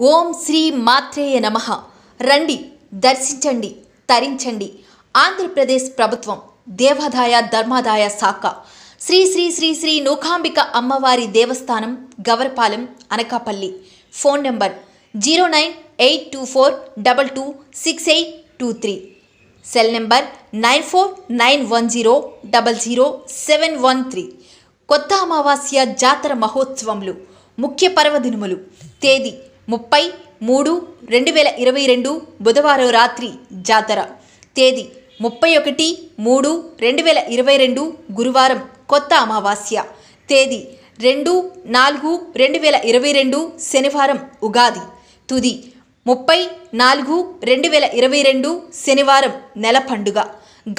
ఓం శ్రీ మాత్రేయ నమ. రండి దర్శించండి తరించండి. ఆంధ్రప్రదేశ్ ప్రభుత్వం దేవాదాయ ధర్మాదాయ శాఖ. శ్రీ శ్రీ శ్రీ శ్రీ నూకాంబిక అమ్మవారి దేవస్థానం Gavarapalem Anakapalli. Phone number zero nine eight two four double two six eight two three. Cell number nine four nine one zero double zero seven one three. కొత్త అమావాస్య జాతర మహోత్సవములు ముఖ్య పర్వదినములు తేదీ ముప్పై మూడు రెండు వేల ఇరవై రెండు బుధవారం రాత్రి జాతర. తేదీ ముప్పై ఒకటి మూడు రెండు వేల ఇరవై రెండు గురువారం కొత్త అమావాస్య. తేదీ రెండు నాలుగు రెండు వేల ఇరవై రెండు శనివారం ఉగాది. తుది ముప్పై నాలుగు రెండు వేల ఇరవై రెండు శనివారం నెల పండుగ.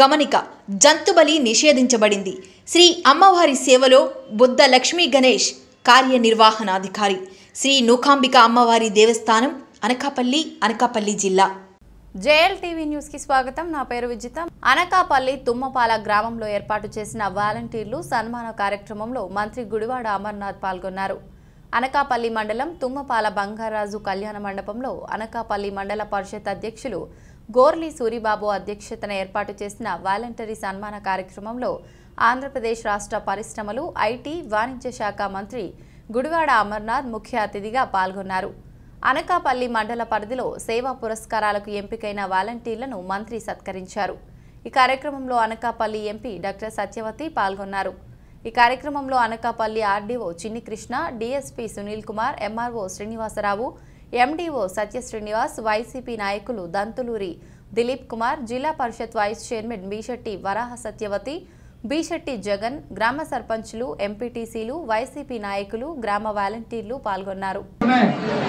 గమనిక జంతుబలి నిషేధించబడింది. శ్రీ అమ్మవారి సేవలో బుద్ధ లక్ష్మీ గణేష్ కార్యనిర్వహణాధికారి. శ్రీ నూకాంబిక అమ్మవారి దేవస్థానం అనకాపల్లి అనకాపల్లి జిల్లా. జేఎల్ టీవీ న్యూస్కి స్వాగతం. నా పేరు విజిత. అనకాపల్లి తుమ్మపాల గ్రామంలో ఏర్పాటు చేసిన వాలంటీర్లు సన్మాన కార్యక్రమంలో మంత్రి గుడివాడ అమర్నాథ్ పాల్గొన్నారు. అనకాపల్లి మండలం తుమ్మపాల బంగారాజు కళ్యాణ మండపంలో అనకాపల్లి మండల పరిషత్ అధ్యక్షులు గోర్లి సూరిబాబు అధ్యక్షతన ఏర్పాటు చేసిన వాలంటరీ సన్మాన కార్యక్రమంలో ఆంధ్రప్రదేశ్ రాష్ట్ర పరిశ్రమలు ఐటీ వాణిజ్య శాఖ మంత్రి గుడివాడ అమర్నాథ్ ముఖ్య అతిథిగా పాల్గొన్నారు. అనకాపల్లి మండల పరిధిలో సేవా పురస్కారాలకు ఎంపికైన వాలంటీర్లను మంత్రి సత్కరించారు. ఈ కార్యక్రమంలో అనకాపల్లి ఎంపీ డాక్టర్ సత్యవతి పాల్గొన్నారు. ఈ కార్యక్రమంలో Anakapalli RDO Chinni Krishna DSP Sunil Kumar MRO Srinivasarao MDO Satya Srinivas YCP నాయకులు దంతులూరి దిలీప్ కుమార్ జిల్లా పరిషత్ వైస్ చైర్మన్ బీశెట్టి వరాహ సత్యవతి బీశెట్టి జగన్ గ్రామ సర్పంచ్లు ఎంపీటీసీలు వైసీపీ నాయకులు గ్రామ వాలంటీర్లు పాల్గొన్నారు.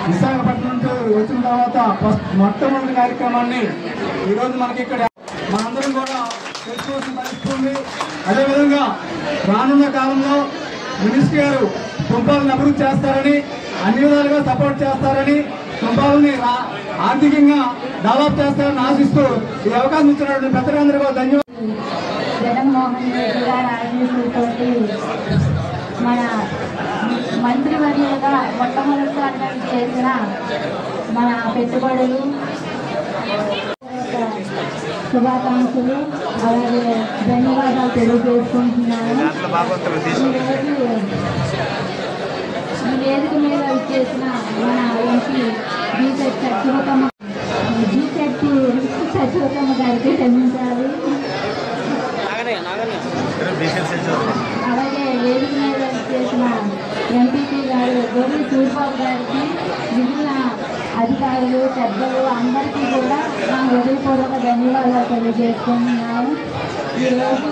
విశాఖపట్నం వచ్చిన తర్వాత మొట్టమొదటి కార్యక్రమాన్ని ఈరోజు మనకి ఇక్కడ మనందరం కూడా తెలుసుకోవాల్సిన అదేవిధంగా రానున్న కాలంలో మినిస్టర్ గారు అభివృద్ధి చేస్తారని అన్ని విధాలుగా సపోర్ట్ చేస్తారని తుంపాలని ఆర్థికంగా డెవలప్ చేస్తారని ఆశిస్తూ ఈ అవకాశం ఇచ్చినటువంటి పెద్దలందరూ ధన్యవాదాలు. జగన్మోహన్ రెడ్డి గారి ఆదేశాలతోటి మన మంత్రివర్యులుగా మొట్టమొదటిసారిగా చేసిన మన పెట్టుబడులు శుభాకాంక్షలు అలాగే ధన్యవాదాలు తెలియజేసుకుంటున్నాను. ఈరోజు ఈ వేదిక మీద ఇచ్చేసిన మన MP BZ Satyavathamma BZ Satyavathamma గారికి క్షమించాలి అలాగే వేదిక మీద చేసిన ఎంపీపీ గారు గొర్రె సూర్యబాబు గారికి మిగిలిన అధికారులు పెద్దలు అందరికీ కూడా నా హృదయపూర్వక ధన్యవాదాలు తెలియజేసుకుంటున్నాను ఈరోజు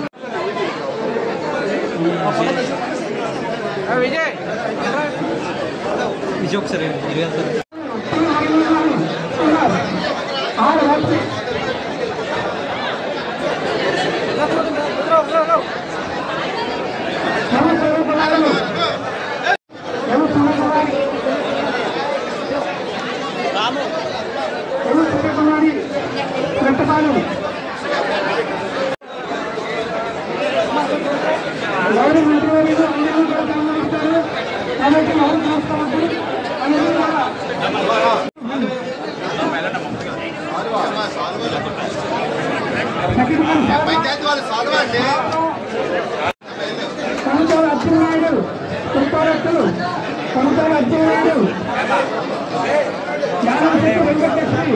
గౌరవ మంత్రివర్యులు అందరూ కూడా కాబట్టి ఎవరు చూసుకోవద్దు అందరూ కూడా కనుకోల అచ్చెన్నాయుడు పుష్పారత్తులు అచ్చెన్నాయుడు వెంకటేశ్వరి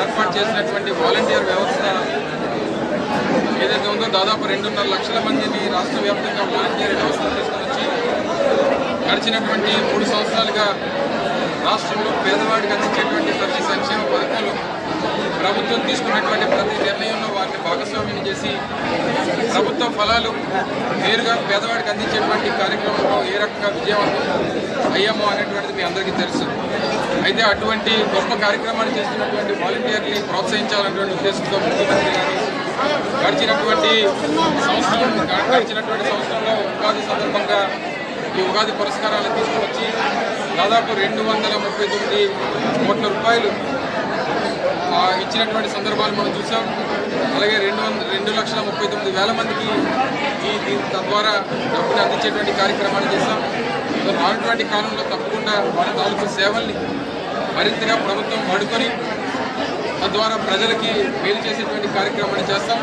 ఏర్పాటు చేసినటువంటి వాలంటీర్ వ్యవస్థ ఏదైతే ఉందో దాదాపు రెండున్నర లక్షల మందిని రాష్ట్ర వ్యాప్తంగా వాలంటీర్ వ్యవస్థ తీసుకొచ్చి గడిచినటువంటి మూడు సంవత్సరాలుగా రాష్ట్రంలో పేదవాడికి అందించేటువంటి ప్రతి సంక్షేమ ప్రభుత్వం తీసుకున్నటువంటి ప్రతి నిర్ణయంలో వారిని భాగస్వామ్యం చేసి ప్రభుత్వ ఫలాలు నేరుగా పేదవాడికి అందించేటువంటి కార్యక్రమంలో ఏ రకంగా విజయవంతం అయ్యామో అనేటువంటిది మీ అందరికీ తెలుసు. అయితే అటువంటి గొప్ప కార్యక్రమాన్ని చేస్తున్నటువంటి వాలంటీర్ని ప్రోత్సహించాలనేటువంటి ఉద్దేశంతో ముఖ్యమంత్రి గారు గడిచినటువంటి సంవత్సరం గడిచినటువంటి సంవత్సరంలో ఉగాది సందర్భంగా ఈ ఉగాది పురస్కారాలు తీసుకొచ్చి దాదాపు రెండు వందల ముప్పై తొమ్మిది కోట్ల రూపాయలు ఇచ్చినటువంటి సందర్భాలు మనం చూసాం. అలాగే రెండు వంద రెండు లక్షల ముప్పై తొమ్మిది వేల మందికి ఈ దీని తద్వారా డబ్బుని అందించేటువంటి కార్యక్రమాన్ని చేశాం. సో రానటువంటి కాలంలో తప్పకుండా మన తాలూకు సేవల్ని మరింతగా ప్రభుత్వం వాడుకొని తద్వారా ప్రజలకి మేలు చేసేటువంటి కార్యక్రమాన్ని చేస్తాం.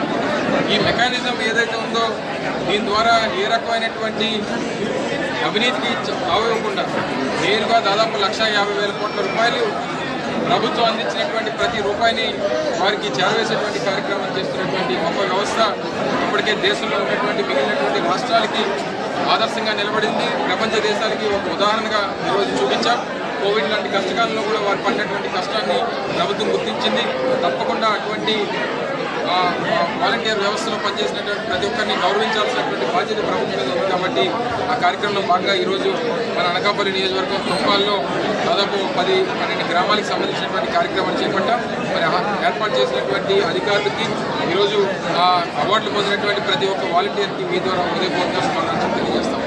ఈ మెకానిజం ఏదైతే ఉందో దీని ద్వారా ఏ రకమైనటువంటి అవినీతికి చ- తావివ్వకుండా నేరుగా దాదాపు లక్ష యాభై వేల కోట్ల రూపాయలు ప్రభుత్వం అందించినటువంటి ప్రతి రూపాయిని వారికి చేరవేసేటువంటి కార్యక్రమం చేస్తున్నటువంటి గొప్ప వ్యవస్థ ఇప్పటికే దేశంలో ఉన్నటువంటి మిగిలినటువంటి రాష్ట్రాలకి ఆదర్శంగా నిలబడింది. ప్రపంచ దేశాలకి ఒక ఉదాహరణగా ఈరోజు చూపించాం. కోవిడ్ లాంటి కష్టకాలంలో కూడా వారు పడినటువంటి కష్టాన్ని ప్రభుత్వం గుర్తించింది. తప్పకుండా అటువంటి వాలంటీర్ వ్యవస్థలో పనిచేసినటువంటి ప్రతి ఒక్కరిని గౌరవించాల్సినటువంటి బాధ్యత ప్రభుత్వం మీద ఉంది కాబట్టి ఆ కార్యక్రమంలో భాగంగా ఈరోజు మన అనకాపల్లి నియోజకవర్గం తుమ్మాల్లో దాదాపు పది పన్నెండు గ్రామాలకు సంబంధించినటువంటి కార్యక్రమాలు చేపట్టాం. మరి ఏర్పాటు చేసినటువంటి అధికారులకి ఈరోజు ఆ అవార్డులు పొందినటువంటి ప్రతి ఒక్క వాలంటీర్కి మీ ద్వారా ఉదయపూర్వక స్మరణ తెలియజేస్తాం.